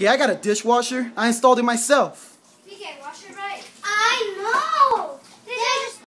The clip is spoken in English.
Yeah, I got a dishwasher. I installed it myself. PK, wash right.